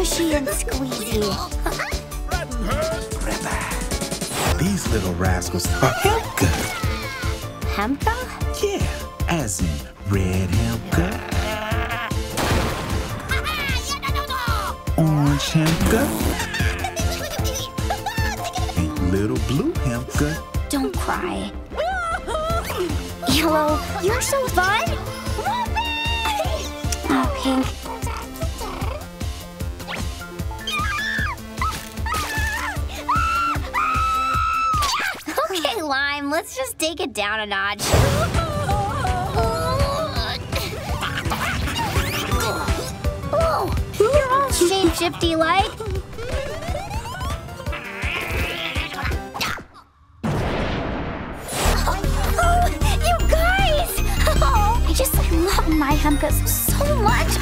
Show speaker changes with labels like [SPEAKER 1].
[SPEAKER 1] and squeezy.
[SPEAKER 2] These little rascals are Hemka.
[SPEAKER 1] Hemka?
[SPEAKER 2] Yeah, as in red Hemka, orange Hemka, and little blue Hemka.
[SPEAKER 1] Don't cry. Yellow, you're so fun! Oh, Pink. Let's just take it down a notch. Whoa, you're all shape-shifty like. Oh, you guys! Oh, I just love my Hemkas so much.